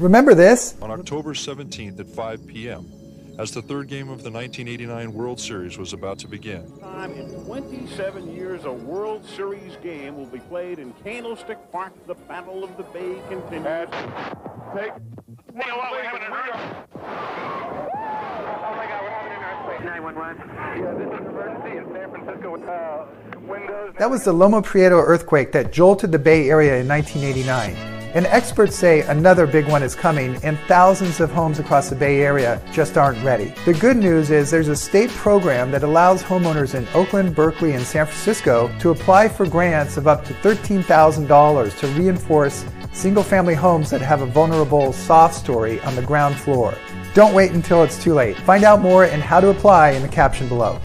Remember this? on October 17th at 5 p.m. as the third game of the 1989 World Series was about to begin. time in 27 years, a World Series game will be played in Candlestick Park. The Battle of the Bay continues. Take. Hey, what, we're having an earthquake. Oh my God, we're having an earthquake. 911. Yeah, this is emergency in San Francisco. Uh, windows. That was the Loma Prieta earthquake that jolted the Bay Area in 1989. And experts say another big one is coming, and thousands of homes across the Bay Area just aren't ready. The good news is there's a state program that allows homeowners in Oakland, Berkeley, and San Francisco to apply for grants of up to $13,000 to reinforce single family homes that have a vulnerable soft story on the ground floor. Don't wait until it's too late. Find out more and how to apply in the caption below.